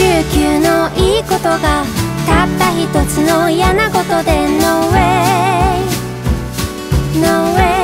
99のいいことがたった一つの嫌なことで No way No way